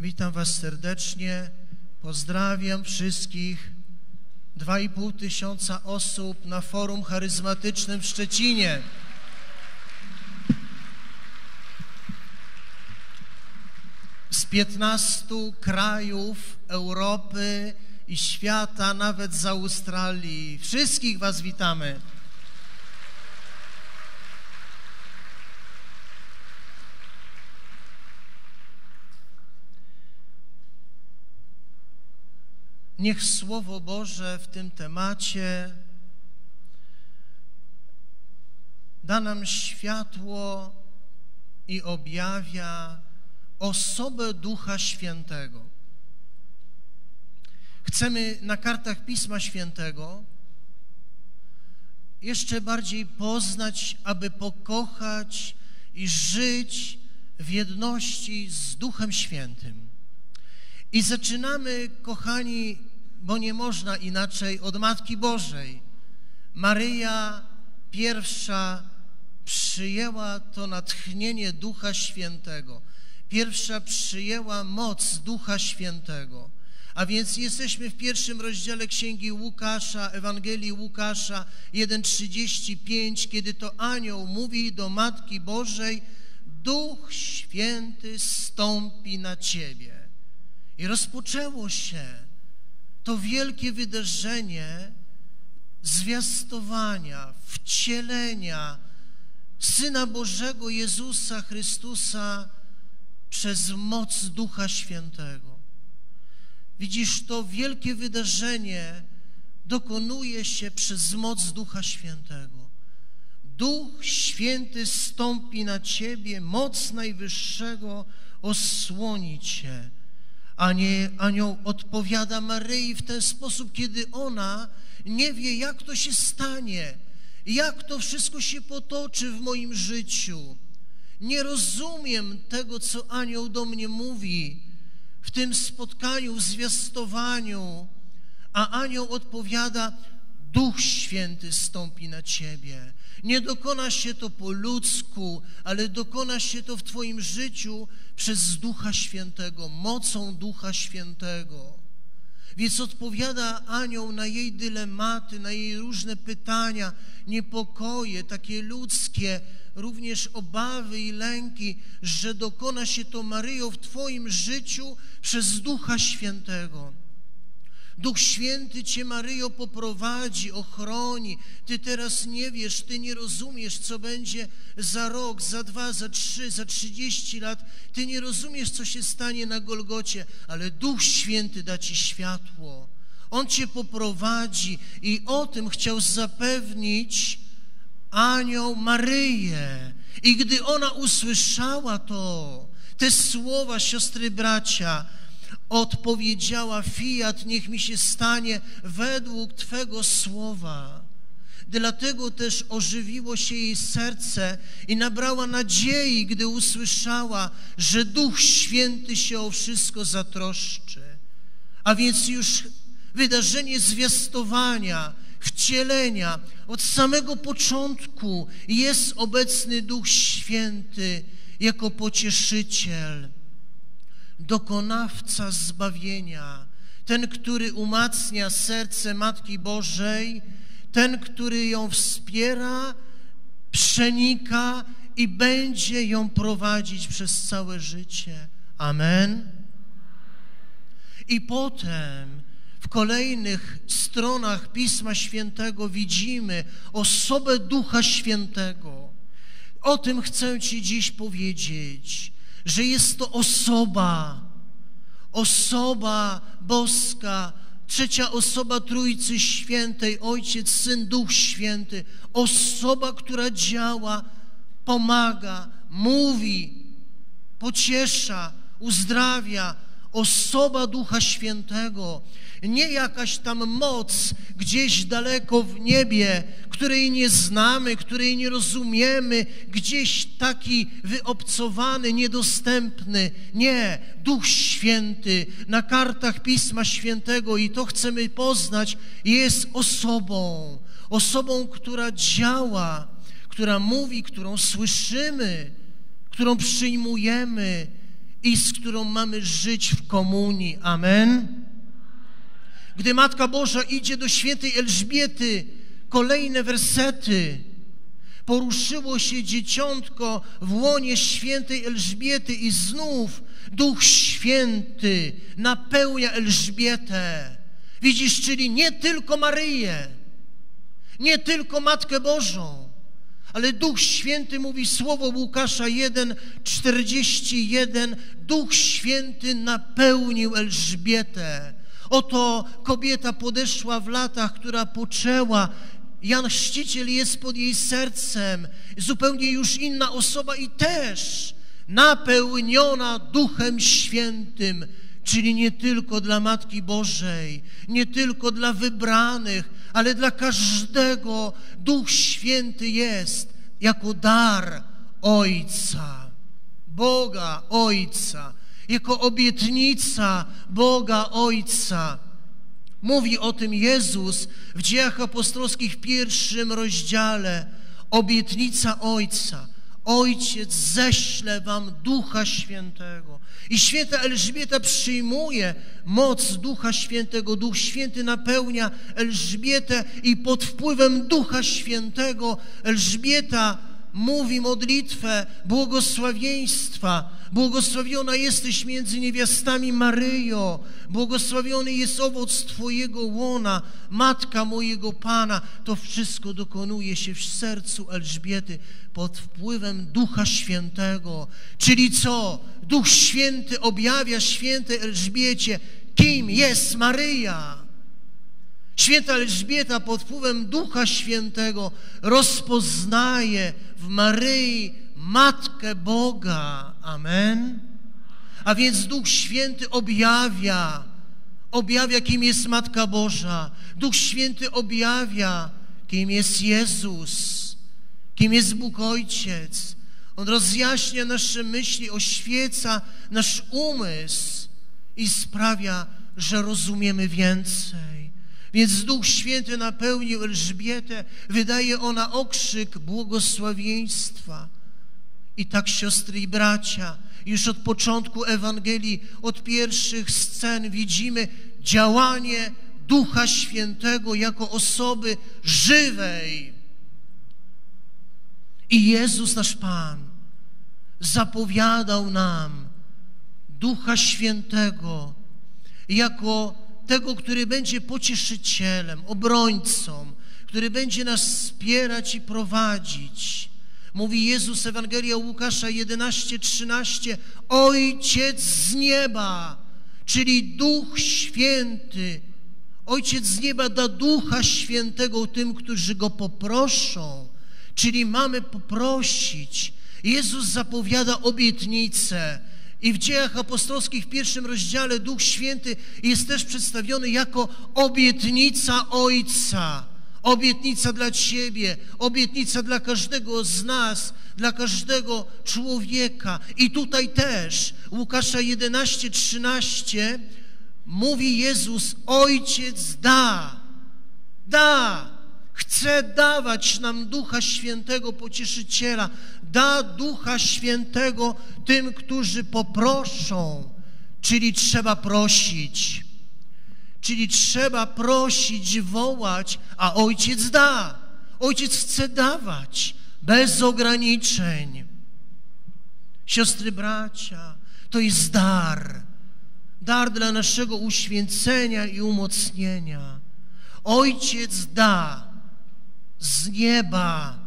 Witam Was serdecznie. Pozdrawiam wszystkich 2,5 tysiąca osób na forum charyzmatycznym w Szczecinie. Z 15 krajów Europy i świata, nawet z Australii. Wszystkich Was witamy. Niech Słowo Boże w tym temacie da nam światło i objawia osobę Ducha Świętego. Chcemy na kartach Pisma Świętego jeszcze bardziej poznać, aby pokochać i żyć w jedności z Duchem Świętym. I zaczynamy, kochani, bo nie można inaczej, od Matki Bożej. Maryja pierwsza przyjęła to natchnienie Ducha Świętego. Pierwsza przyjęła moc Ducha Świętego. A więc jesteśmy w pierwszym rozdziale Księgi Łukasza, Ewangelii Łukasza 1,35, kiedy to anioł mówi do Matki Bożej, Duch Święty stąpi na Ciebie. I rozpoczęło się to wielkie wydarzenie zwiastowania, wcielenia Syna Bożego Jezusa Chrystusa przez moc Ducha Świętego. Widzisz, to wielkie wydarzenie dokonuje się przez moc Ducha Świętego. Duch Święty stąpi na Ciebie, moc Najwyższego osłoni Cię. A nie anioł odpowiada Maryi w ten sposób, kiedy ona nie wie, jak to się stanie, jak to wszystko się potoczy w moim życiu. Nie rozumiem tego, co anioł do mnie mówi w tym spotkaniu, w zwiastowaniu, a anioł odpowiada, Duch Święty stąpi na ciebie. Nie dokona się to po ludzku, ale dokona się to w Twoim życiu przez Ducha Świętego, mocą Ducha Świętego. Więc odpowiada anioł na jej dylematy, na jej różne pytania, niepokoje, takie ludzkie, również obawy i lęki, że dokona się to Maryjo w Twoim życiu przez Ducha Świętego. Duch Święty Cię, Maryjo, poprowadzi, ochroni. Ty teraz nie wiesz, Ty nie rozumiesz, co będzie za rok, za dwa, za trzy, za trzydzieści lat. Ty nie rozumiesz, co się stanie na Golgocie, ale Duch Święty da Ci światło. On Cię poprowadzi i o tym chciał zapewnić anioł Maryję. I gdy ona usłyszała to, te słowa, siostry, bracia, odpowiedziała: Fiat, niech mi się stanie według Twego słowa. Dlatego też ożywiło się jej serce i nabrała nadziei, gdy usłyszała, że Duch Święty się o wszystko zatroszczy. A więc już wydarzenie zwiastowania, wcielenia, od samego początku jest obecny Duch Święty jako pocieszyciel dokonawca zbawienia, ten, który umacnia serce Matki Bożej, ten, który ją wspiera, przenika i będzie ją prowadzić przez całe życie. Amen. I potem w kolejnych stronach Pisma Świętego widzimy osobę Ducha Świętego. O tym chcę Ci dziś powiedzieć że jest to osoba, osoba boska, trzecia osoba Trójcy Świętej, Ojciec, Syn, Duch Święty, osoba, która działa, pomaga, mówi, pociesza, uzdrawia, osoba Ducha Świętego, nie jakaś tam moc gdzieś daleko w niebie, której nie znamy, której nie rozumiemy, gdzieś taki wyobcowany, niedostępny. Nie, Duch Święty. Na kartach Pisma Świętego i to chcemy poznać, jest osobą, osobą, która działa, która mówi, którą słyszymy, którą przyjmujemy i z którą mamy żyć w komunii. Amen. Gdy Matka Boża idzie do świętej Elżbiety, kolejne wersety. Poruszyło się dzieciątko w łonie świętej Elżbiety i znów Duch Święty napełnia Elżbietę. Widzisz, czyli nie tylko Maryję, nie tylko Matkę Bożą, ale Duch Święty mówi słowo Łukasza 1, 41. Duch Święty napełnił Elżbietę. Oto kobieta podeszła w latach, która poczęła. Jan Chrzciciel jest pod jej sercem. Zupełnie już inna osoba i też napełniona Duchem Świętym, czyli nie tylko dla Matki Bożej, nie tylko dla wybranych, ale dla każdego Duch Święty jest jako dar Ojca, Boga Ojca, jako obietnica Boga Ojca. Mówi o tym Jezus w dziejach apostolskich w pierwszym rozdziale. Obietnica Ojca. Ojciec ześle wam Ducha Świętego. I święta Elżbieta przyjmuje moc Ducha Świętego. Duch Święty napełnia Elżbietę i pod wpływem Ducha Świętego Elżbieta mówi modlitwę błogosławieństwa. Błogosławiona jesteś między niewiastami Maryjo, błogosławiony jest owoc Twojego łona, matka mojego Pana. To wszystko dokonuje się w sercu Elżbiety pod wpływem Ducha Świętego. Czyli co? Duch Święty objawia świętej Elżbiecie, kim jest Maryja. Święta Elżbieta pod wpływem Ducha Świętego rozpoznaje w Maryi Matkę Boga. Amen. A więc Duch Święty objawia, objawia, kim jest Matka Boża. Duch Święty objawia, kim jest Jezus, kim jest Bóg Ojciec. On rozjaśnia nasze myśli, oświeca nasz umysł i sprawia, że rozumiemy więcej. Więc Duch Święty napełnił Elżbietę, wydaje ona okrzyk błogosławieństwa. I tak, siostry i bracia, już od początku Ewangelii, od pierwszych scen widzimy działanie Ducha Świętego jako osoby żywej. I Jezus nasz Pan zapowiadał nam Ducha Świętego jako tego, który będzie pocieszycielem, obrońcą, który będzie nas wspierać i prowadzić. Mówi Jezus, Ewangelia Łukasza 11, 13, Ojciec z nieba, czyli Duch Święty. Ojciec z nieba da Ducha Świętego tym, którzy Go poproszą. Czyli mamy poprosić. Jezus zapowiada obietnicę. I w dziejach apostolskich w pierwszym rozdziale Duch Święty jest też przedstawiony jako obietnica Ojca. Obietnica dla Ciebie, obietnica dla każdego z nas, dla każdego człowieka. I tutaj też, Łukasza 11, 13, mówi Jezus, Ojciec da, da, chce dawać nam Ducha Świętego, Pocieszyciela. Da Ducha Świętego tym, którzy poproszą, czyli trzeba prosić. Czyli trzeba prosić, wołać, a Ojciec da. Ojciec chce dawać bez ograniczeń. Siostry, bracia, to jest dar. Dar dla naszego uświęcenia i umocnienia. Ojciec da z nieba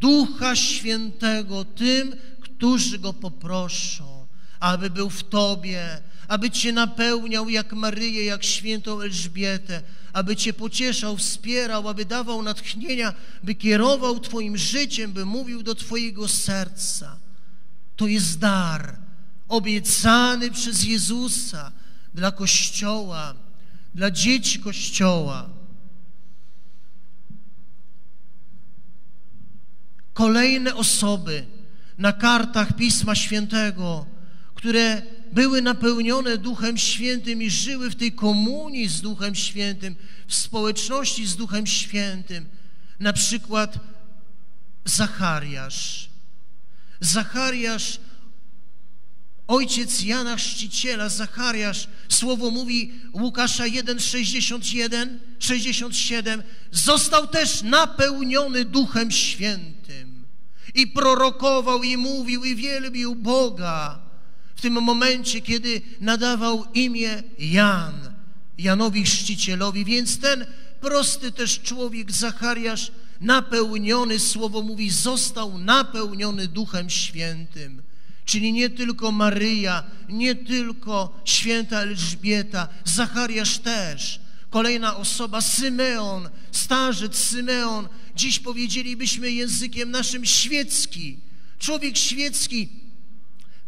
Ducha Świętego tym, którzy Go poproszą, aby był w Tobie, aby Cię napełniał jak Maryję, jak świętą Elżbietę, aby Cię pocieszał, wspierał, aby dawał natchnienia, by kierował Twoim życiem, by mówił do Twojego serca. To jest dar obiecany przez Jezusa dla Kościoła, dla dzieci Kościoła. Kolejne osoby na kartach Pisma Świętego, które były napełnione Duchem Świętym i żyły w tej komunii z Duchem Świętym, w społeczności z Duchem Świętym. Na przykład Zachariasz. Zachariasz ojciec Jana Chrzciciela, Zachariasz, słowo mówi Łukasza 1, 61, 67, został też napełniony Duchem Świętym i prorokował i mówił i wielbił Boga w tym momencie, kiedy nadawał imię Jan, Janowi Chrzcicielowi. Więc ten prosty też człowiek, Zachariasz, napełniony, słowo mówi, został napełniony Duchem Świętym. Czyli nie tylko Maryja, nie tylko święta Elżbieta, Zachariasz też. Kolejna osoba, Symeon, starzec Symeon, dziś powiedzielibyśmy językiem naszym świecki. Człowiek świecki,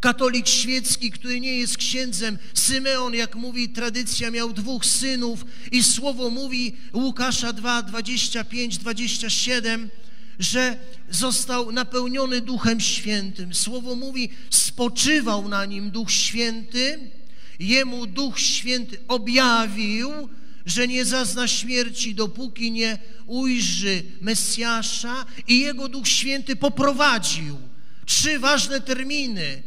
katolik świecki, który nie jest księdzem. Symeon, jak mówi tradycja, miał dwóch synów i słowo mówi Łukasza 2, 25, 27, że został napełniony Duchem Świętym. Słowo mówi, spoczywał na nim Duch Święty, jemu Duch Święty objawił, że nie zazna śmierci, dopóki nie ujrzy Mesjasza i jego Duch Święty poprowadził. Trzy ważne terminy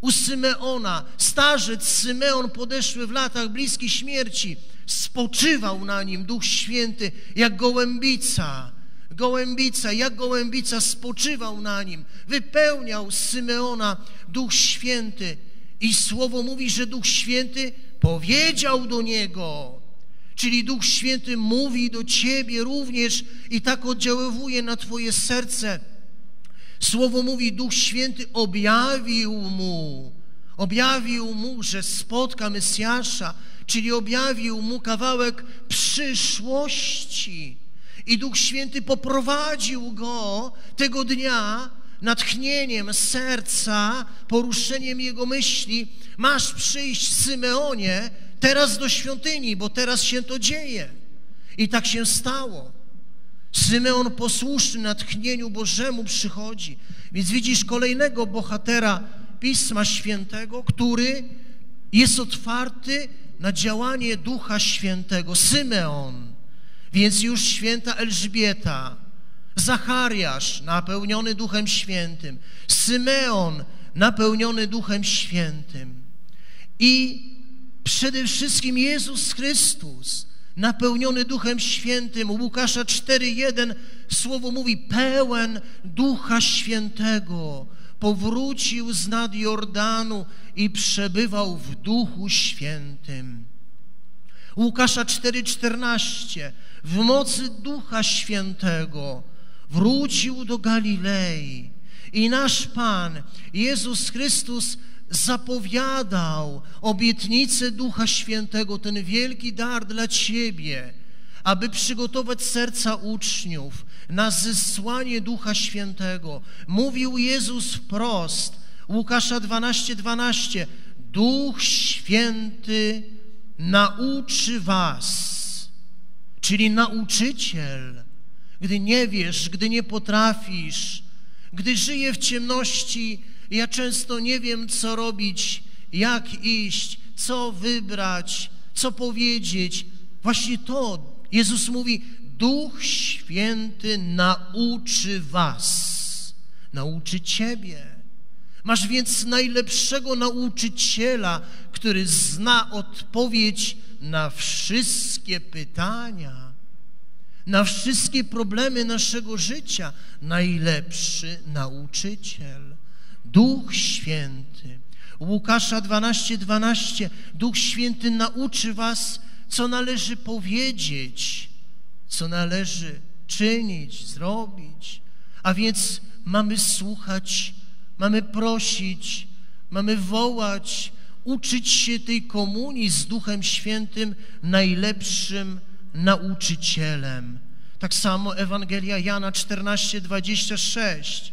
u Symeona. Starzec Symeon podeszły w latach bliskich śmierci. Spoczywał na nim Duch Święty jak gołębica gołębica, jak gołębica spoczywał na nim, wypełniał Symeona Duch Święty. I słowo mówi, że Duch Święty powiedział do niego. Czyli Duch Święty mówi do ciebie również i tak oddziaływuje na twoje serce. Słowo mówi, Duch Święty objawił mu, objawił mu, że spotka Mesjasza, czyli objawił mu kawałek przyszłości. I Duch Święty poprowadził go tego dnia natchnieniem serca, poruszeniem jego myśli. Masz przyjść, Symeonie, teraz do świątyni, bo teraz się to dzieje. I tak się stało. Symeon posłuszny natchnieniu Bożemu przychodzi. Więc widzisz kolejnego bohatera Pisma Świętego, który jest otwarty na działanie Ducha Świętego. Symeon. Więc już święta Elżbieta, Zachariasz napełniony Duchem Świętym, Symeon napełniony Duchem Świętym i przede wszystkim Jezus Chrystus napełniony Duchem Świętym. Łukasza 4:1 słowo mówi pełen Ducha Świętego. Powrócił z nad Jordanu i przebywał w Duchu Świętym. Łukasza 4:14 w mocy Ducha Świętego wrócił do Galilei. I nasz Pan, Jezus Chrystus, zapowiadał obietnicę Ducha Świętego, ten wielki dar dla Ciebie, aby przygotować serca uczniów na zesłanie Ducha Świętego. Mówił Jezus wprost, Łukasza 12, 12, Duch Święty nauczy was czyli nauczyciel. Gdy nie wiesz, gdy nie potrafisz, gdy żyję w ciemności, ja często nie wiem, co robić, jak iść, co wybrać, co powiedzieć. Właśnie to Jezus mówi: Duch Święty nauczy Was, nauczy Ciebie. Masz więc najlepszego nauczyciela, który zna odpowiedź na wszystkie pytania, na wszystkie problemy naszego życia. Najlepszy nauczyciel, Duch Święty. Łukasza 12, 12. Duch Święty nauczy was, co należy powiedzieć, co należy czynić, zrobić. A więc mamy słuchać, mamy prosić, mamy wołać, uczyć się tej komunii z Duchem Świętym najlepszym nauczycielem. Tak samo Ewangelia Jana 14, 26.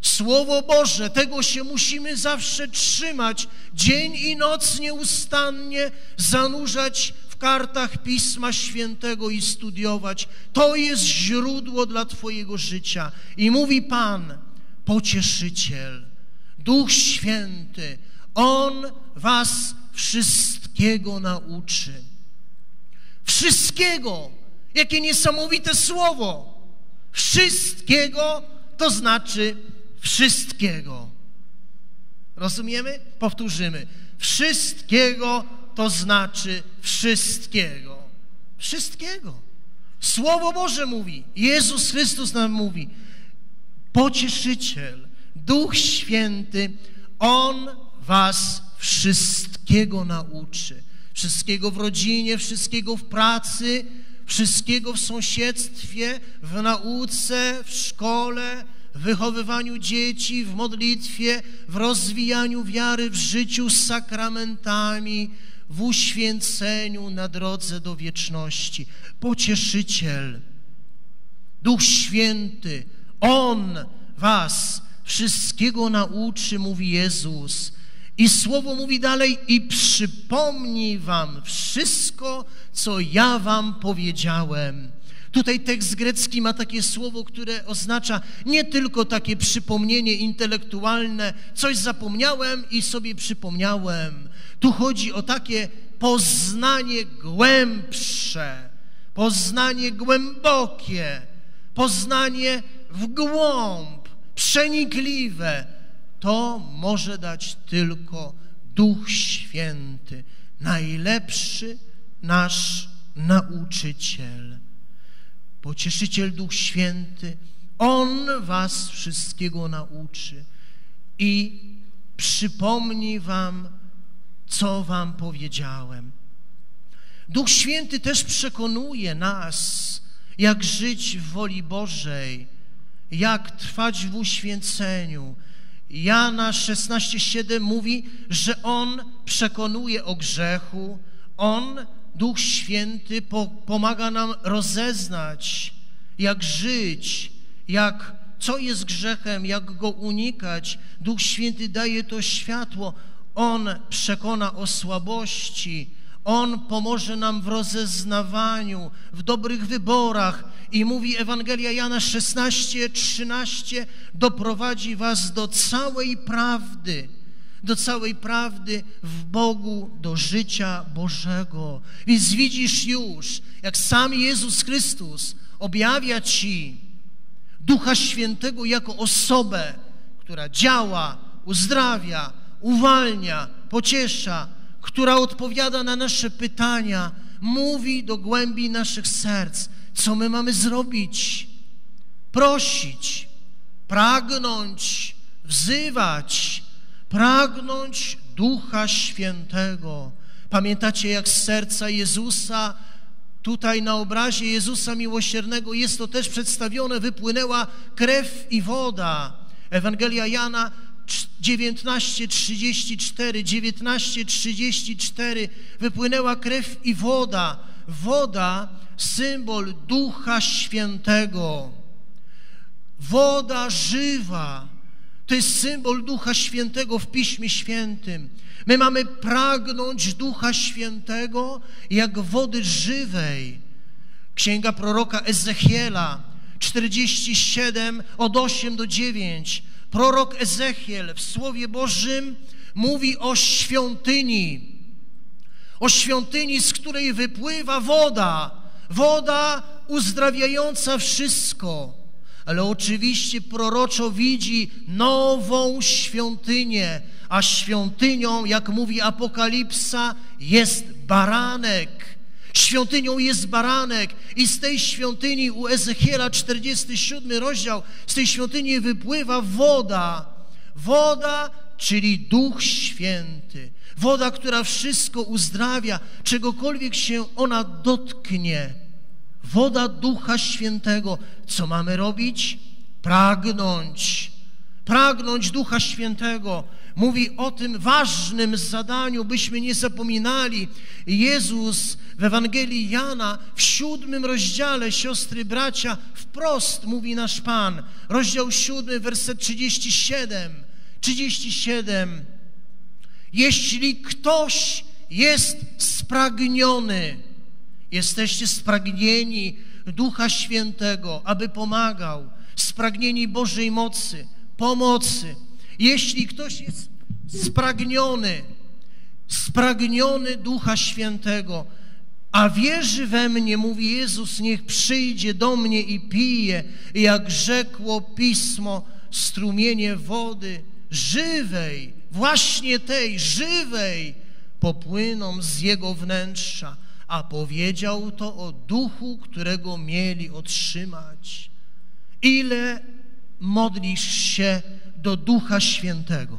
Słowo Boże, tego się musimy zawsze trzymać, dzień i noc nieustannie zanurzać w kartach Pisma Świętego i studiować. To jest źródło dla Twojego życia. I mówi Pan, pocieszyciel, Duch Święty, On was wszystkiego nauczy. Wszystkiego. Jakie niesamowite słowo. Wszystkiego to znaczy wszystkiego. Rozumiemy? Powtórzymy. Wszystkiego to znaczy wszystkiego. Wszystkiego. Słowo Boże mówi, Jezus Chrystus nam mówi, pocieszyciel, Duch Święty, On was wszystkiego nauczy. Wszystkiego w rodzinie, wszystkiego w pracy, wszystkiego w sąsiedztwie, w nauce, w szkole, w wychowywaniu dzieci, w modlitwie, w rozwijaniu wiary, w życiu z sakramentami, w uświęceniu na drodze do wieczności. Pocieszyciel, Duch Święty, On was wszystkiego nauczy, mówi Jezus. I słowo mówi dalej, i przypomni wam wszystko, co ja wam powiedziałem. Tutaj tekst grecki ma takie słowo, które oznacza nie tylko takie przypomnienie intelektualne, coś zapomniałem i sobie przypomniałem. Tu chodzi o takie poznanie głębsze, poznanie głębokie, poznanie w głąb, przenikliwe. To może dać tylko Duch Święty, najlepszy nasz nauczyciel. Pocieszyciel Duch Święty, On was wszystkiego nauczy i przypomni wam, co wam powiedziałem. Duch Święty też przekonuje nas, jak żyć w woli Bożej, jak trwać w uświęceniu. Jana 16,7 mówi, że On przekonuje o grzechu, On Duch Święty po, pomaga nam rozeznać, jak żyć, jak, co jest grzechem, jak go unikać. Duch Święty daje to światło. On przekona o słabości, On pomoże nam w rozeznawaniu, w dobrych wyborach. I mówi Ewangelia Jana 16, 13, doprowadzi was do całej prawdy do całej prawdy w Bogu, do życia Bożego. Więc widzisz już, jak sam Jezus Chrystus objawia Ci Ducha Świętego jako osobę, która działa, uzdrawia, uwalnia, pociesza, która odpowiada na nasze pytania, mówi do głębi naszych serc, co my mamy zrobić. Prosić, pragnąć, wzywać, pragnąć Ducha Świętego. Pamiętacie, jak z serca Jezusa, tutaj na obrazie Jezusa Miłosiernego jest to też przedstawione, wypłynęła krew i woda. Ewangelia Jana 19:34, 19:34 wypłynęła krew i woda. Woda, symbol Ducha Świętego. Woda żywa to jest symbol Ducha Świętego w Piśmie Świętym. My mamy pragnąć Ducha Świętego jak wody żywej. Księga proroka Ezechiela 47 od 8 do 9. Prorok Ezechiel w Słowie Bożym mówi o świątyni. O świątyni, z której wypływa woda. Woda uzdrawiająca wszystko ale oczywiście proroczo widzi nową świątynię, a świątynią, jak mówi Apokalipsa, jest baranek. Świątynią jest baranek i z tej świątyni u Ezechiela 47 rozdział, z tej świątyni wypływa woda. Woda, czyli Duch Święty. Woda, która wszystko uzdrawia, czegokolwiek się ona dotknie woda Ducha Świętego. Co mamy robić? Pragnąć. Pragnąć Ducha Świętego. Mówi o tym ważnym zadaniu, byśmy nie zapominali. Jezus w Ewangelii Jana w siódmym rozdziale, siostry, bracia, wprost mówi nasz Pan. Rozdział siódmy, werset 37. 37. Jeśli ktoś jest spragniony, Jesteście spragnieni Ducha Świętego, aby pomagał, spragnieni Bożej mocy, pomocy. Jeśli ktoś jest spragniony, spragniony Ducha Świętego, a wierzy we mnie, mówi Jezus, niech przyjdzie do mnie i pije, jak rzekło Pismo, strumienie wody żywej, właśnie tej żywej, popłyną z jego wnętrza, a powiedział to o duchu, którego mieli otrzymać. Ile modlisz się do Ducha Świętego?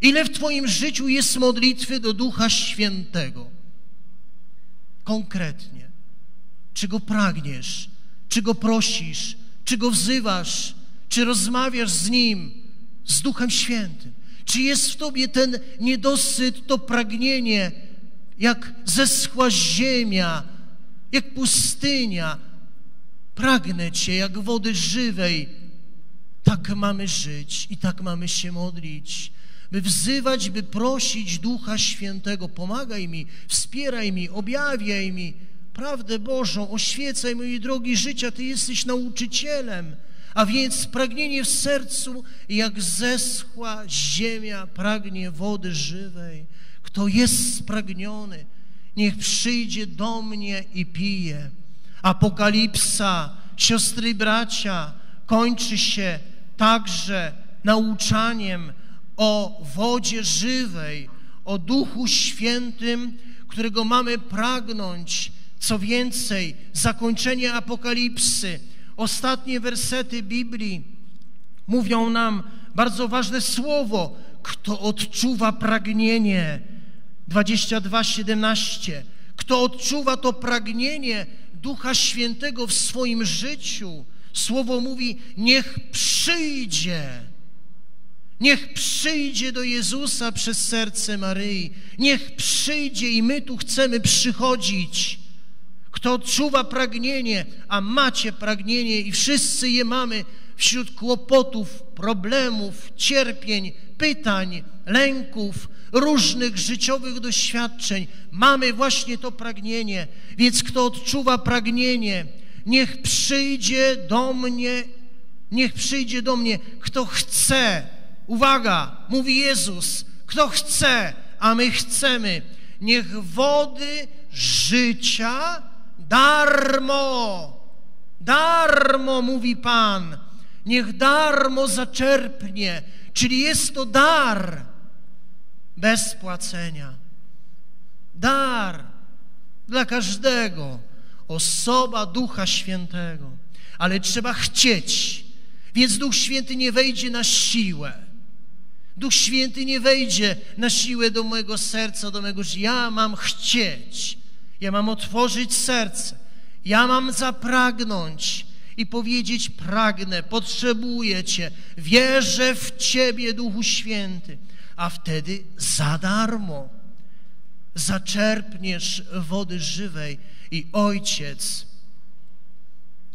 Ile w Twoim życiu jest modlitwy do Ducha Świętego? Konkretnie. Czy go pragniesz? Czy go prosisz? Czy go wzywasz? Czy rozmawiasz z nim, z Duchem Świętym? Czy jest w Tobie ten niedosyt, to pragnienie, jak zeschła ziemia, jak pustynia? Pragnę Cię, jak wody żywej. Tak mamy żyć i tak mamy się modlić by wzywać, by prosić Ducha Świętego. Pomagaj mi, wspieraj mi, objawiaj mi prawdę Bożą, oświecaj moje drogi życia. Ty jesteś nauczycielem. A więc pragnienie w sercu, jak zeschła ziemia, pragnie wody żywej. Kto jest spragniony, niech przyjdzie do mnie i pije. Apokalipsa, siostry bracia, kończy się także nauczaniem o wodzie żywej, o Duchu Świętym, którego mamy pragnąć. Co więcej, zakończenie Apokalipsy, ostatnie wersety Biblii mówią nam bardzo ważne słowo, kto odczuwa pragnienie. 22:17. Kto odczuwa to pragnienie Ducha Świętego w swoim życiu, słowo mówi: niech przyjdzie. Niech przyjdzie do Jezusa przez serce Maryi. Niech przyjdzie i my tu chcemy przychodzić. Kto odczuwa pragnienie, a macie pragnienie i wszyscy je mamy wśród kłopotów, problemów, cierpień, pytań, lęków, różnych życiowych doświadczeń, mamy właśnie to pragnienie. Więc kto odczuwa pragnienie, niech przyjdzie do mnie, niech przyjdzie do mnie, kto chce. Uwaga, mówi Jezus, kto chce, a my chcemy, niech wody życia darmo, darmo, mówi Pan, niech darmo zaczerpnie, czyli jest to dar bez płacenia. Dar dla każdego, osoba Ducha Świętego, ale trzeba chcieć, więc Duch Święty nie wejdzie na siłę. Duch Święty nie wejdzie na siłę do mojego serca, do mojego życia. Ja mam chcieć, ja mam otworzyć serce, ja mam zapragnąć i powiedzieć: Pragnę, potrzebuję Cię, wierzę w Ciebie, Duchu Święty. A wtedy za darmo zaczerpniesz wody żywej i Ojciec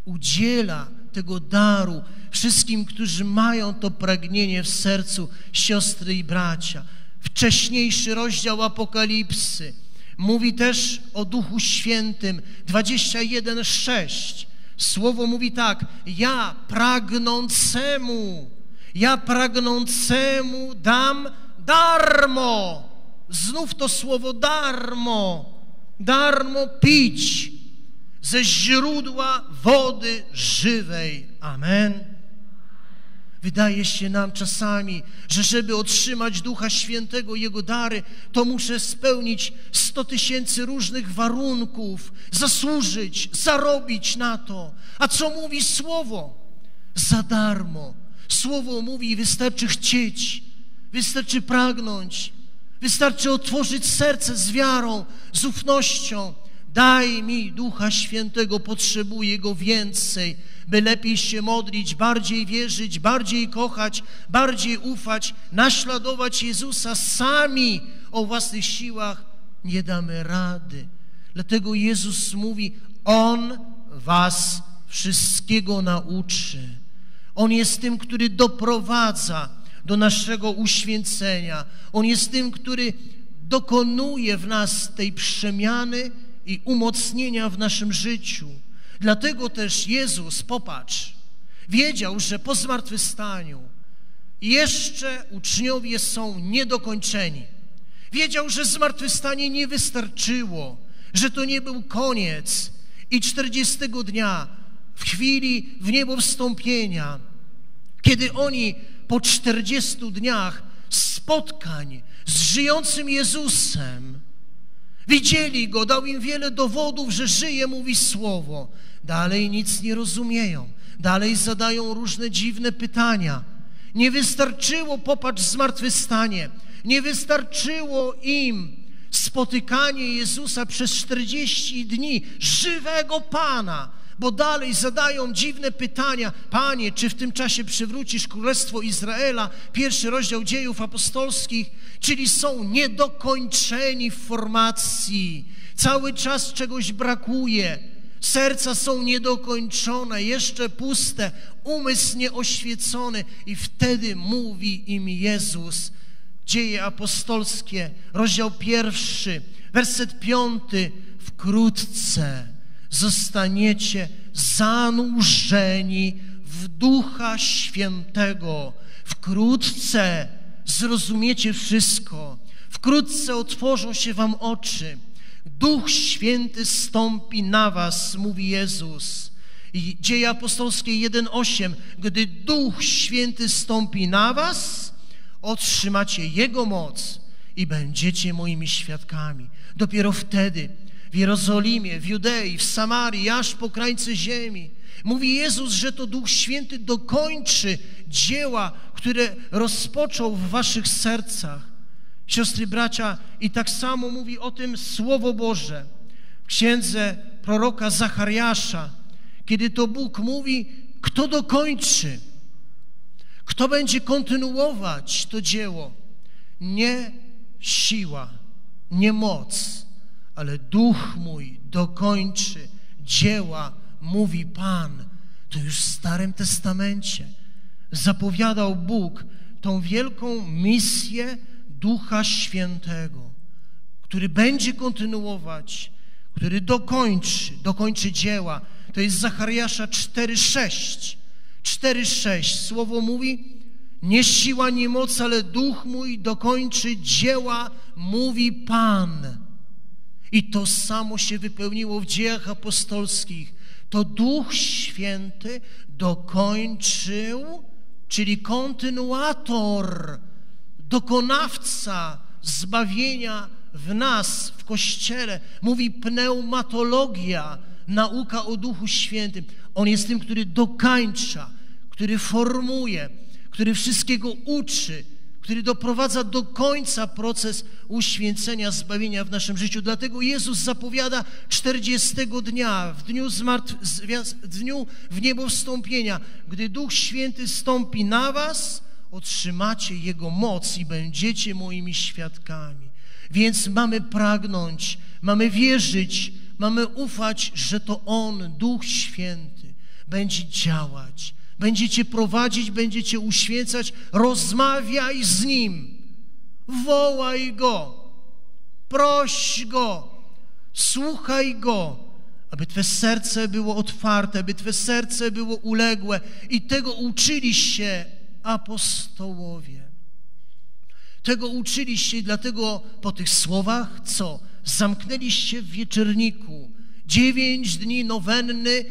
udziela tego daru wszystkim, którzy mają to pragnienie w sercu, siostry i bracia. Wcześniejszy rozdział Apokalipsy mówi też o Duchu Świętym 21:6. Słowo mówi tak: Ja pragnącemu, ja pragnącemu dam darmo. Znów to słowo darmo, darmo pić ze źródła wody żywej. Amen. Wydaje się nam czasami, że żeby otrzymać Ducha Świętego, Jego dary, to muszę spełnić sto tysięcy różnych warunków, zasłużyć, zarobić na to. A co mówi Słowo? Za darmo. Słowo mówi, wystarczy chcieć, wystarczy pragnąć, wystarczy otworzyć serce z wiarą, z ufnością, Daj mi Ducha Świętego, potrzebuję Go więcej, by lepiej się modlić, bardziej wierzyć, bardziej kochać, bardziej ufać, naśladować Jezusa. Sami o własnych siłach nie damy rady. Dlatego Jezus mówi, On was wszystkiego nauczy. On jest tym, który doprowadza do naszego uświęcenia. On jest tym, który dokonuje w nas tej przemiany, i umocnienia w naszym życiu. Dlatego też Jezus, popatrz, wiedział, że po zmartwychwstaniu jeszcze uczniowie są niedokończeni. Wiedział, że zmartwychwstanie nie wystarczyło, że to nie był koniec i czterdziestego dnia, w chwili w niebo wstąpienia, kiedy oni po czterdziestu dniach z spotkań z żyjącym Jezusem. Widzieli Go, dał im wiele dowodów, że żyje, mówi Słowo. Dalej nic nie rozumieją. Dalej zadają różne dziwne pytania. Nie wystarczyło, popatrz, zmartwychwstanie. Nie wystarczyło im spotykanie Jezusa przez 40 dni, żywego Pana, bo dalej zadają dziwne pytania. Panie, czy w tym czasie przywrócisz Królestwo Izraela? Pierwszy rozdział dziejów apostolskich, czyli są niedokończeni w formacji. Cały czas czegoś brakuje. Serca są niedokończone, jeszcze puste, umysł nieoświecony i wtedy mówi im Jezus. Dzieje apostolskie, rozdział pierwszy, werset piąty. Wkrótce zostaniecie zanurzeni w Ducha Świętego. Wkrótce zrozumiecie wszystko. Wkrótce otworzą się wam oczy. Duch Święty stąpi na was, mówi Jezus. I Dzieje apostolskie 1:8. Gdy Duch Święty stąpi na was, otrzymacie Jego moc i będziecie moimi świadkami. Dopiero wtedy w Jerozolimie, w Judei, w Samarii, aż po krańce ziemi. Mówi Jezus, że to Duch Święty dokończy dzieła, które rozpoczął w waszych sercach. Siostry, bracia, i tak samo mówi o tym Słowo Boże w księdze proroka Zachariasza, kiedy to Bóg mówi, kto dokończy, kto będzie kontynuować to dzieło. Nie siła, nie moc, ale duch mój dokończy dzieła, mówi Pan. To już w Starym Testamencie zapowiadał Bóg tą wielką misję Ducha Świętego, który będzie kontynuować, który dokończy, dokończy dzieła. To jest Zachariasza 4,6. 4,6. Słowo mówi, nie siła, nie moc, ale duch mój dokończy dzieła, mówi Pan. I to samo się wypełniło w dziejach apostolskich. To Duch Święty dokończył, czyli kontynuator, dokonawca zbawienia w nas, w Kościele. Mówi pneumatologia, nauka o Duchu Świętym. On jest tym, który dokańcza, który formuje, który wszystkiego uczy, który doprowadza do końca proces uświęcenia, zbawienia w naszym życiu. Dlatego Jezus zapowiada 40 dnia, w dniu, zmartw, w dniu w niebo wstąpienia, gdy Duch Święty stąpi na was, otrzymacie Jego moc i będziecie moimi świadkami. Więc mamy pragnąć, mamy wierzyć, mamy ufać, że to On, Duch Święty, będzie działać Będziecie prowadzić, będziecie uświęcać, rozmawiaj z Nim, wołaj Go, proś Go, słuchaj Go, aby Twe serce było otwarte, aby Twe serce było uległe i tego uczyli się apostołowie. Tego uczyliście i dlatego po tych słowach co? Zamknęliście w wieczerniku. Dziewięć dni nowenny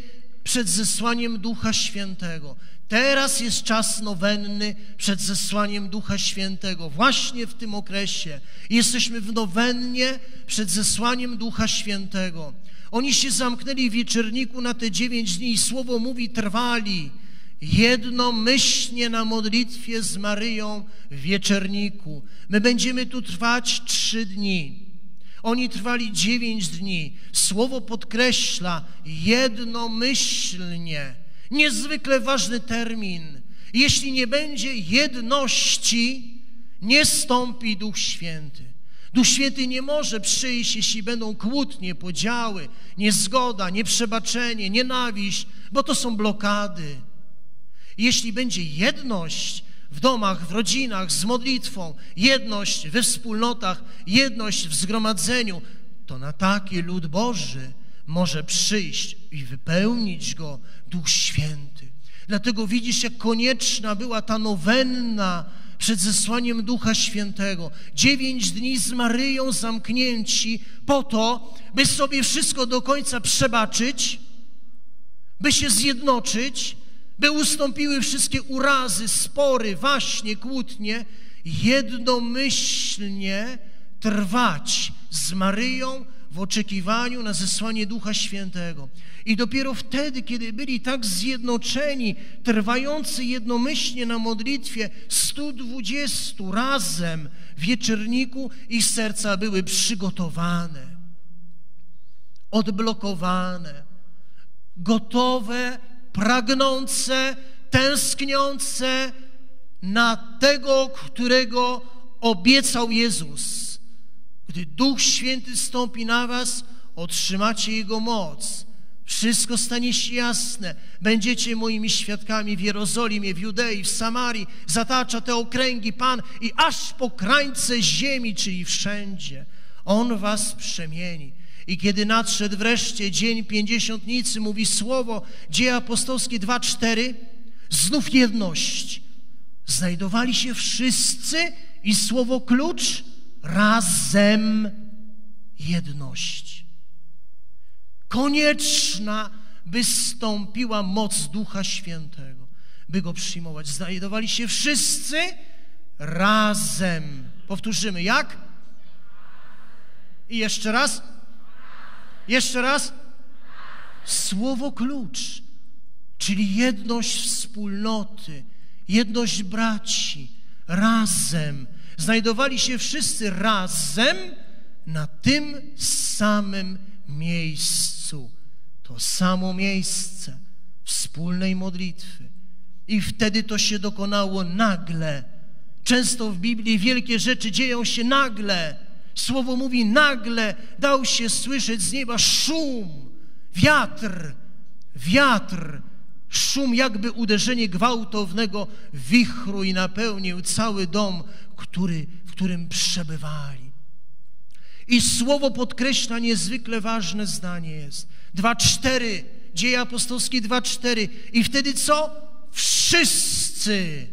przed zesłaniem Ducha Świętego. Teraz jest czas nowenny przed zesłaniem Ducha Świętego. Właśnie w tym okresie jesteśmy w nowennie przed zesłaniem Ducha Świętego. Oni się zamknęli w wieczerniku na te dziewięć dni i słowo mówi trwali jednomyślnie na modlitwie z Maryją w wieczerniku. My będziemy tu trwać trzy dni. Oni trwali dziewięć dni. Słowo podkreśla jednomyślnie. Niezwykle ważny termin. Jeśli nie będzie jedności, nie stąpi Duch Święty. Duch Święty nie może przyjść, jeśli będą kłótnie, podziały, niezgoda, nieprzebaczenie, nienawiść, bo to są blokady. Jeśli będzie jedność, w domach, w rodzinach, z modlitwą, jedność we wspólnotach, jedność w zgromadzeniu, to na taki lud Boży może przyjść i wypełnić go Duch Święty. Dlatego widzisz, jak konieczna była ta nowenna przed zesłaniem Ducha Świętego. Dziewięć dni z Maryją zamknięci po to, by sobie wszystko do końca przebaczyć, by się zjednoczyć, by ustąpiły wszystkie urazy, spory, waśnie, kłótnie jednomyślnie trwać z Maryją w oczekiwaniu na zesłanie Ducha Świętego. I dopiero wtedy, kiedy byli tak zjednoczeni, trwający jednomyślnie na modlitwie 120 razem w wieczerniku, ich serca były przygotowane, odblokowane, gotowe, pragnące, tęskniące na tego, którego obiecał Jezus. Gdy Duch Święty stąpi na was, otrzymacie Jego moc. Wszystko stanie się jasne. Będziecie moimi świadkami w Jerozolimie, w Judei, w Samarii. Zatacza te okręgi Pan i aż po krańce ziemi, czyli wszędzie. On was przemieni. I kiedy nadszedł wreszcie dzień pięćdziesiątnicy, mówi słowo, dzieje apostolskie 2:4, znów jedność. Znajdowali się wszyscy i słowo klucz razem jedność. Konieczna, by stąpiła moc Ducha Świętego, by go przyjmować. Znajdowali się wszyscy razem. Powtórzymy, jak? I jeszcze raz. Jeszcze raz. Słowo klucz, czyli jedność wspólnoty, jedność braci, razem. Znajdowali się wszyscy razem na tym samym miejscu. To samo miejsce wspólnej modlitwy. I wtedy to się dokonało nagle. Często w Biblii wielkie rzeczy dzieją się nagle. Słowo mówi nagle, dał się słyszeć z nieba szum, wiatr, wiatr, szum jakby uderzenie gwałtownego wichru i napełnił cały dom, który, w którym przebywali. I słowo podkreśla niezwykle ważne zdanie jest. 2.4, dzieje apostolskie 2.4 i wtedy co? Wszyscy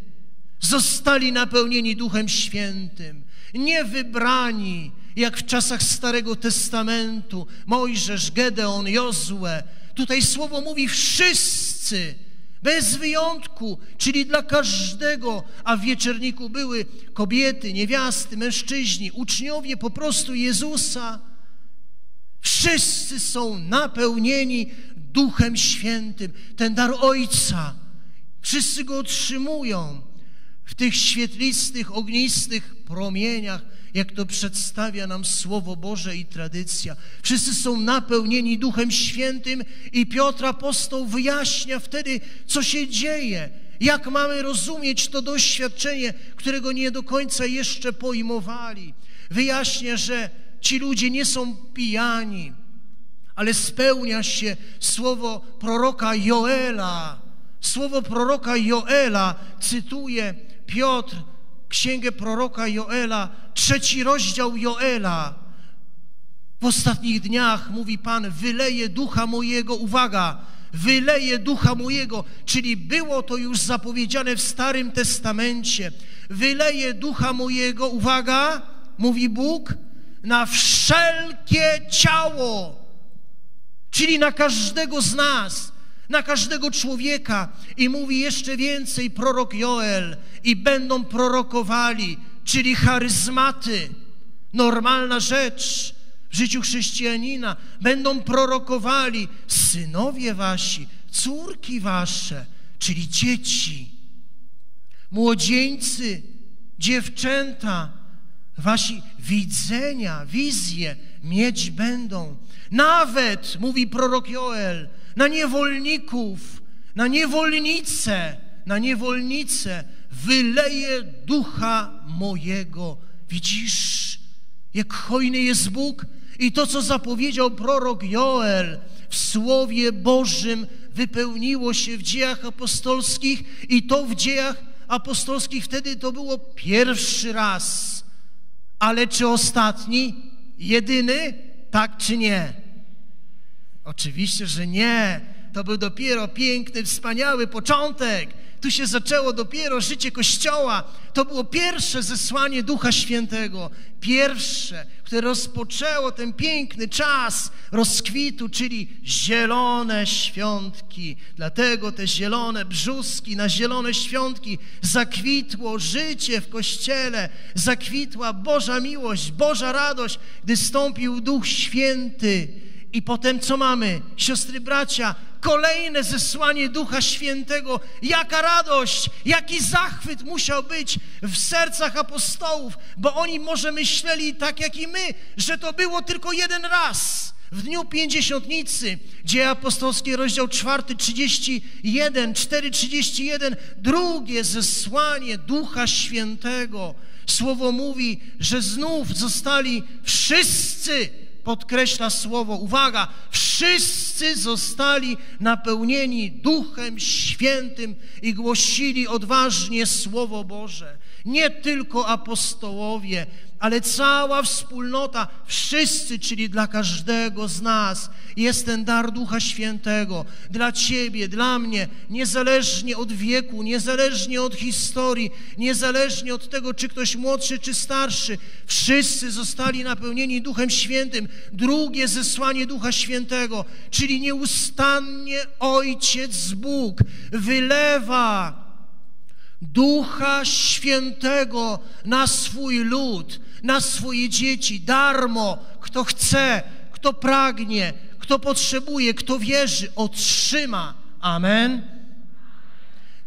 zostali napełnieni Duchem Świętym, nie wybrani, jak w czasach Starego Testamentu, Mojżesz, Gedeon, Jozue. Tutaj słowo mówi wszyscy, bez wyjątku, czyli dla każdego, a w wieczerniku były kobiety, niewiasty, mężczyźni, uczniowie po prostu Jezusa. Wszyscy są napełnieni Duchem Świętym, ten dar Ojca. Wszyscy go otrzymują w tych świetlistych, ognistych promieniach, jak to przedstawia nam Słowo Boże i tradycja. Wszyscy są napełnieni Duchem Świętym i Piotr apostoł wyjaśnia wtedy, co się dzieje, jak mamy rozumieć to doświadczenie, którego nie do końca jeszcze pojmowali. Wyjaśnia, że ci ludzie nie są pijani, ale spełnia się słowo proroka Joela. Słowo proroka Joela cytuje Piotr księgę proroka Joela, trzeci rozdział Joela. W ostatnich dniach, mówi Pan, wyleje ducha mojego, uwaga, wyleje ducha mojego, czyli było to już zapowiedziane w Starym Testamencie. Wyleje ducha mojego, uwaga, mówi Bóg, na wszelkie ciało, czyli na każdego z nas na każdego człowieka. I mówi jeszcze więcej prorok Joel i będą prorokowali, czyli charyzmaty, normalna rzecz w życiu chrześcijanina. Będą prorokowali synowie wasi, córki wasze, czyli dzieci, młodzieńcy, dziewczęta, wasi widzenia, wizje mieć będą. Nawet, mówi prorok Joel, na niewolników, na niewolnice, na niewolnice wyleje ducha mojego. Widzisz, jak hojny jest Bóg i to, co zapowiedział prorok Joel w Słowie Bożym wypełniło się w dziejach apostolskich i to w dziejach apostolskich wtedy to było pierwszy raz. Ale czy ostatni? Jedyny? Tak czy nie? Oczywiście, że nie. To był dopiero piękny, wspaniały początek. Tu się zaczęło dopiero życie Kościoła. To było pierwsze zesłanie Ducha Świętego. Pierwsze, które rozpoczęło ten piękny czas rozkwitu, czyli zielone świątki. Dlatego te zielone brzuski na zielone świątki zakwitło życie w Kościele, zakwitła Boża miłość, Boża radość, gdy stąpił Duch Święty. I potem co mamy? Siostry, bracia, kolejne zesłanie Ducha Świętego. Jaka radość, jaki zachwyt musiał być w sercach apostołów, bo oni może myśleli tak jak i my, że to było tylko jeden raz. W dniu pięćdziesiątnicy, dzieje apostolskie, rozdział 4, 31, 4, 31, drugie zesłanie Ducha Świętego. Słowo mówi, że znów zostali wszyscy podkreśla słowo, uwaga, wszyscy zostali napełnieni Duchem Świętym i głosili odważnie Słowo Boże. Nie tylko apostołowie, ale cała wspólnota, wszyscy, czyli dla każdego z nas jest ten dar Ducha Świętego. Dla Ciebie, dla mnie, niezależnie od wieku, niezależnie od historii, niezależnie od tego, czy ktoś młodszy, czy starszy, wszyscy zostali napełnieni Duchem Świętym. Drugie zesłanie Ducha Świętego, czyli nieustannie Ojciec Bóg wylewa Ducha Świętego na swój lud, na swoje dzieci, darmo. Kto chce, kto pragnie, kto potrzebuje, kto wierzy, otrzyma. Amen.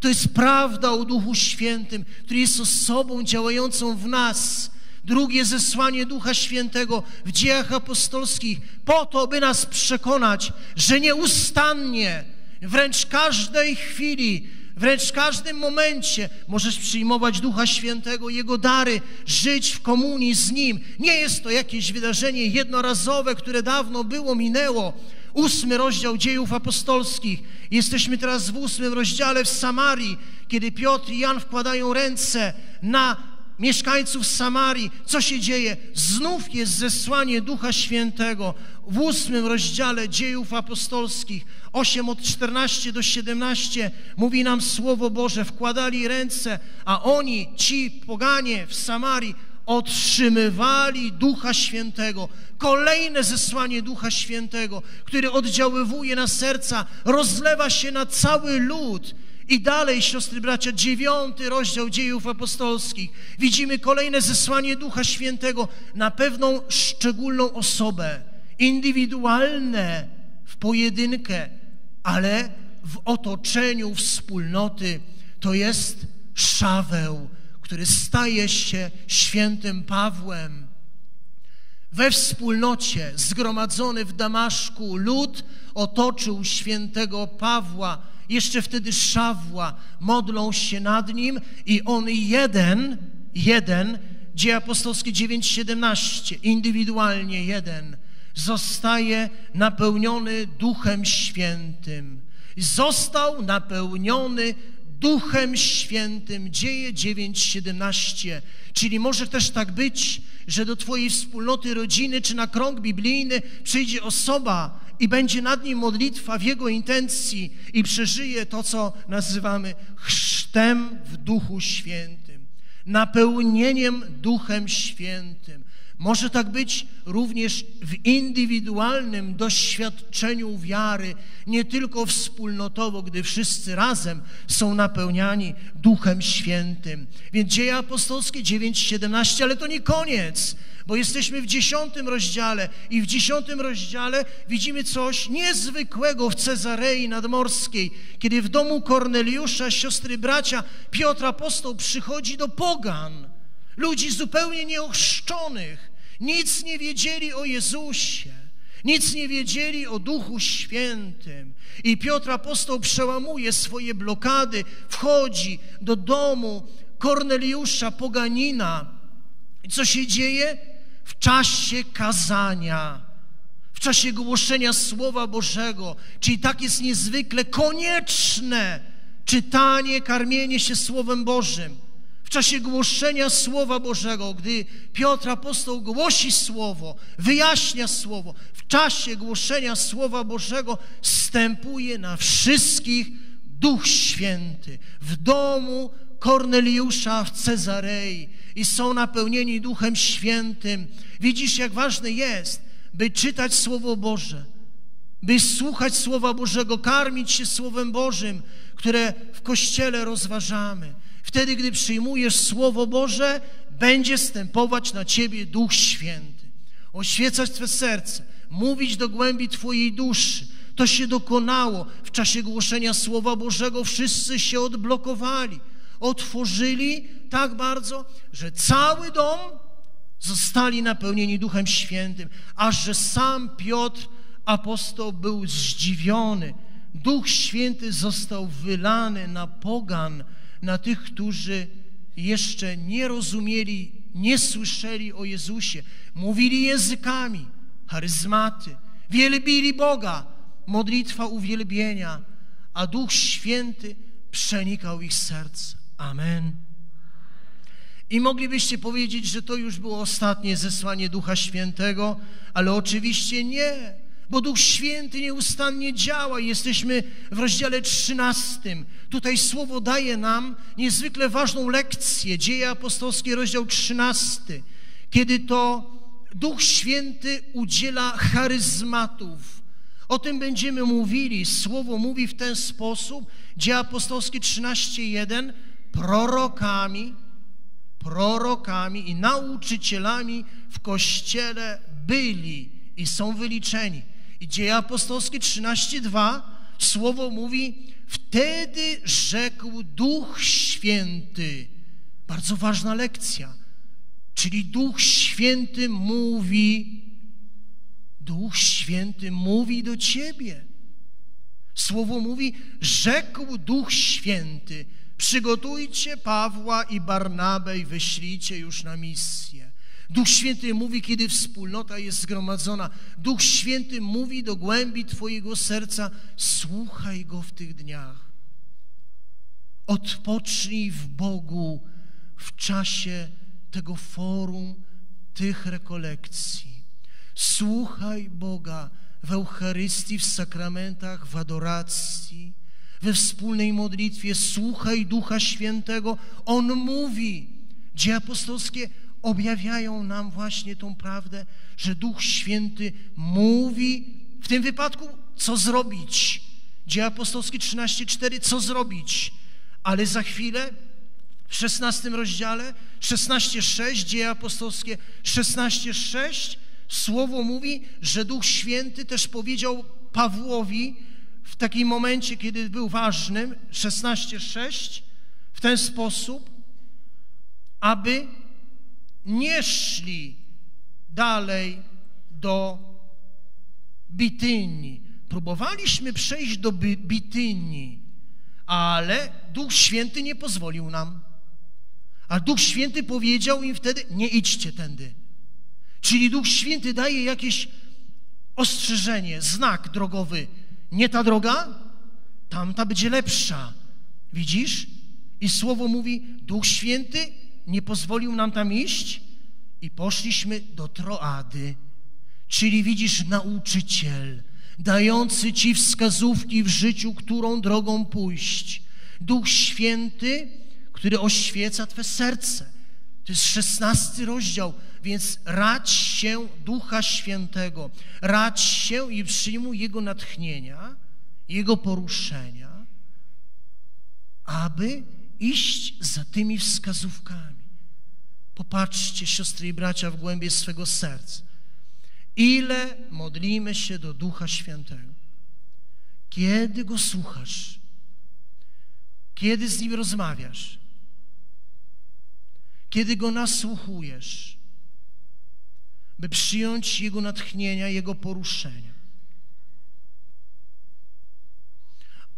To jest prawda o Duchu Świętym, który jest osobą działającą w nas. Drugie zesłanie Ducha Świętego w dziejach apostolskich, po to, by nas przekonać, że nieustannie, wręcz każdej chwili Wręcz w każdym momencie możesz przyjmować Ducha Świętego, Jego dary, żyć w komunii z Nim. Nie jest to jakieś wydarzenie jednorazowe, które dawno było, minęło. Ósmy rozdział dziejów apostolskich. Jesteśmy teraz w ósmym rozdziale w Samarii, kiedy Piotr i Jan wkładają ręce na mieszkańców Samarii. Co się dzieje? Znów jest zesłanie Ducha Świętego. W ósmym rozdziale dziejów apostolskich 8 od 14 do 17 mówi nam Słowo Boże, wkładali ręce, a oni, ci poganie w Samarii, otrzymywali Ducha Świętego. Kolejne zesłanie Ducha Świętego, który oddziaływuje na serca, rozlewa się na cały lud. I dalej, siostry, bracia, dziewiąty rozdział dziejów apostolskich. Widzimy kolejne zesłanie Ducha Świętego na pewną szczególną osobę, indywidualne, w pojedynkę, ale w otoczeniu wspólnoty to jest Szaweł, który staje się świętym Pawłem. We wspólnocie zgromadzony w Damaszku lud otoczył świętego Pawła, jeszcze wtedy Szawła, modlą się nad nim i on jeden, jeden, Dzieje apostolskie 9:17, indywidualnie jeden, zostaje napełniony Duchem Świętym. Został napełniony Duchem Świętym. Dzieje 9:17. Czyli może też tak być, że do Twojej wspólnoty rodziny czy na krąg biblijny przyjdzie osoba i będzie nad nim modlitwa w jego intencji i przeżyje to, co nazywamy chrztem w Duchu Świętym, napełnieniem Duchem Świętym. Może tak być również w indywidualnym doświadczeniu wiary, nie tylko wspólnotowo, gdy wszyscy razem są napełniani Duchem Świętym. Więc Dzieje Apostolskie 9:17, ale to nie koniec, bo jesteśmy w dziesiątym rozdziale i w dziesiątym rozdziale widzimy coś niezwykłego w Cezarei Nadmorskiej, kiedy w domu Korneliusza, siostry bracia, Piotr apostoł przychodzi do pogan, ludzi zupełnie nieochrzczonych, nic nie wiedzieli o Jezusie, nic nie wiedzieli o Duchu Świętym. I Piotr apostoł przełamuje swoje blokady, wchodzi do domu Korneliusza, poganina. I co się dzieje? W czasie kazania, w czasie głoszenia Słowa Bożego, czyli tak jest niezwykle konieczne czytanie, karmienie się Słowem Bożym czasie głoszenia Słowa Bożego, gdy Piotr apostoł głosi Słowo, wyjaśnia Słowo, w czasie głoszenia Słowa Bożego stępuje na wszystkich Duch Święty w domu Korneliusza w Cezarei i są napełnieni Duchem Świętym. Widzisz, jak ważne jest, by czytać Słowo Boże, by słuchać Słowa Bożego, karmić się Słowem Bożym, które w Kościele rozważamy. Wtedy, gdy przyjmujesz Słowo Boże, będzie stępować na Ciebie Duch Święty, oświecać Twe serce, mówić do głębi Twojej duszy. To się dokonało w czasie głoszenia Słowa Bożego. Wszyscy się odblokowali, otworzyli tak bardzo, że cały dom zostali napełnieni Duchem Świętym, aż że sam Piotr, apostoł, był zdziwiony. Duch Święty został wylany na pogan, na tych, którzy jeszcze nie rozumieli, nie słyszeli o Jezusie. Mówili językami, charyzmaty, wielbili Boga, modlitwa uwielbienia, a Duch Święty przenikał ich serce. Amen. I moglibyście powiedzieć, że to już było ostatnie zesłanie Ducha Świętego, ale oczywiście nie, bo Duch Święty nieustannie działa. Jesteśmy w rozdziale 13. Tutaj Słowo daje nam niezwykle ważną lekcję. Dzieje apostolskie, rozdział 13, kiedy to Duch Święty udziela charyzmatów. O tym będziemy mówili. Słowo mówi w ten sposób. Dzieje apostolskie 13:1 prorokami, prorokami i nauczycielami w kościele byli i są wyliczeni. I dzieje apostolskie 13:2 słowo mówi: Wtedy rzekł Duch Święty. Bardzo ważna lekcja. Czyli Duch Święty mówi, Duch Święty mówi do ciebie. Słowo mówi: Rzekł Duch Święty Przygotujcie Pawła i Barnabę i wyślijcie już na misję. Duch Święty mówi, kiedy wspólnota jest zgromadzona. Duch Święty mówi do głębi Twojego serca: słuchaj go w tych dniach. Odpocznij w Bogu w czasie tego forum, tych rekolekcji. Słuchaj Boga w Eucharystii, w sakramentach, w adoracji we wspólnej modlitwie, słuchaj Ducha Świętego. On mówi. Dzieje apostolskie objawiają nam właśnie tą prawdę, że Duch Święty mówi w tym wypadku, co zrobić. Dzieje apostolskie 13:4, co zrobić. Ale za chwilę w 16 rozdziale, 16:6, Dzieje apostolskie 16:6, słowo mówi, że Duch Święty też powiedział Pawłowi, w takim momencie, kiedy był ważnym, 16:6, w ten sposób, aby nie szli dalej do Bitynii. Próbowaliśmy przejść do Bitynii, ale Duch Święty nie pozwolił nam. A Duch Święty powiedział im wtedy, nie idźcie tędy. Czyli Duch Święty daje jakieś ostrzeżenie, znak drogowy, nie ta droga, tamta będzie lepsza. Widzisz? I słowo mówi, Duch Święty nie pozwolił nam tam iść i poszliśmy do Troady. Czyli widzisz, nauczyciel, dający ci wskazówki w życiu, którą drogą pójść. Duch Święty, który oświeca Twe serce. To jest szesnasty rozdział, więc radź się Ducha Świętego, radź się i przyjmuj Jego natchnienia, Jego poruszenia, aby iść za tymi wskazówkami. Popatrzcie, siostry i bracia, w głębie swego serca. Ile modlimy się do Ducha Świętego. Kiedy Go słuchasz? Kiedy z Nim rozmawiasz? Kiedy Go nasłuchujesz? by przyjąć Jego natchnienia, Jego poruszenia.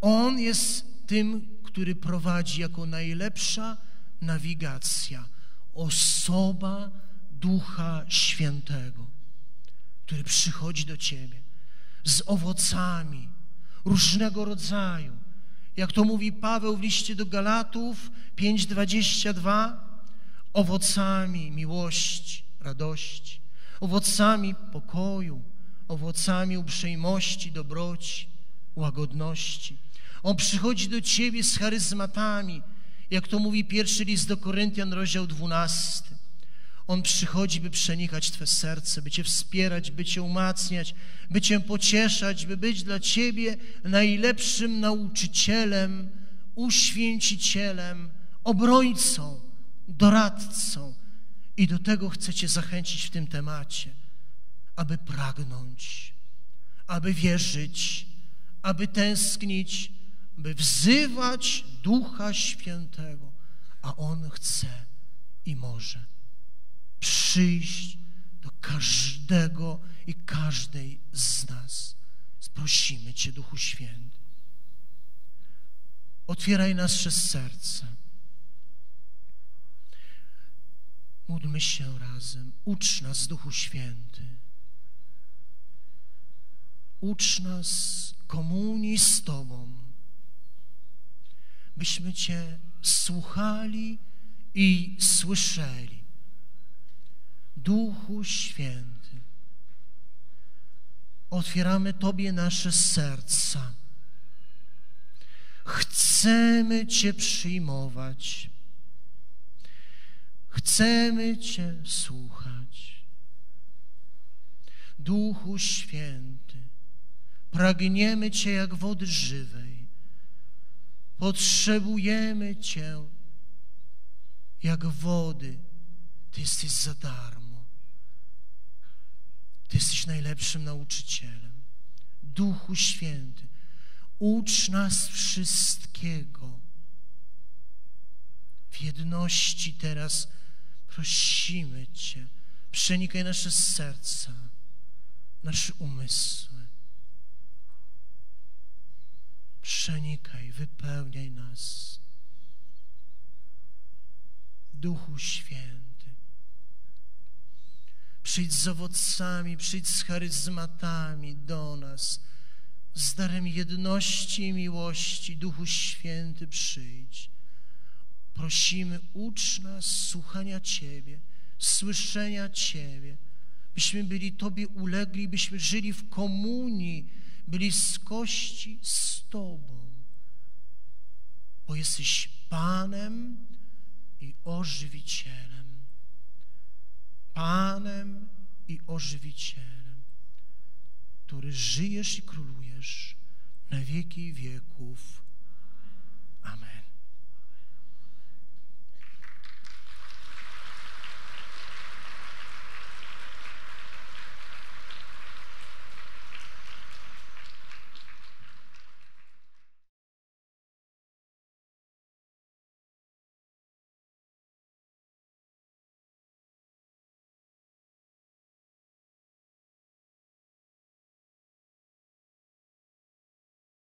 On jest tym, który prowadzi jako najlepsza nawigacja osoba Ducha Świętego, który przychodzi do Ciebie z owocami różnego rodzaju. Jak to mówi Paweł w liście do Galatów 5:22, owocami miłości, radości, owocami pokoju, owocami uprzejmości, dobroci, łagodności. On przychodzi do ciebie z charyzmatami, jak to mówi pierwszy list do Koryntian, rozdział 12. On przychodzi, by przenikać Twe serce, by Cię wspierać, by Cię umacniać, by Cię pocieszać, by być dla Ciebie najlepszym nauczycielem, uświęcicielem, obrońcą, doradcą. I do tego chcę Cię zachęcić w tym temacie, aby pragnąć, aby wierzyć, aby tęsknić, by wzywać Ducha Świętego, a On chce i może przyjść do każdego i każdej z nas. Prosimy Cię, Duchu Święty. Otwieraj nasze serce. Módlmy się razem. Ucz nas, Duchu Święty. Ucz nas komunii z Tobą, byśmy Cię słuchali i słyszeli. Duchu Święty, otwieramy Tobie nasze serca. Chcemy Cię przyjmować. Chcemy Cię słuchać. Duchu Święty, pragniemy Cię jak wody żywej. Potrzebujemy Cię jak wody. Ty jesteś za darmo. Ty jesteś najlepszym nauczycielem. Duchu Święty, ucz nas wszystkiego. W jedności teraz prosimy Cię, przenikaj nasze serca, nasze umysły. Przenikaj, wypełniaj nas. Duchu Święty. Przyjdź z owocami, przyjdź z charyzmatami do nas, z darem jedności i miłości. Duchu Święty, przyjdź. Prosimy, ucz nas słuchania Ciebie, słyszenia Ciebie, byśmy byli Tobie ulegli, byśmy żyli w komunii, byli z kości z Tobą, bo jesteś Panem i ożywicielem. Panem i ożywicielem, który żyjesz i królujesz na wieki wieków. Amen.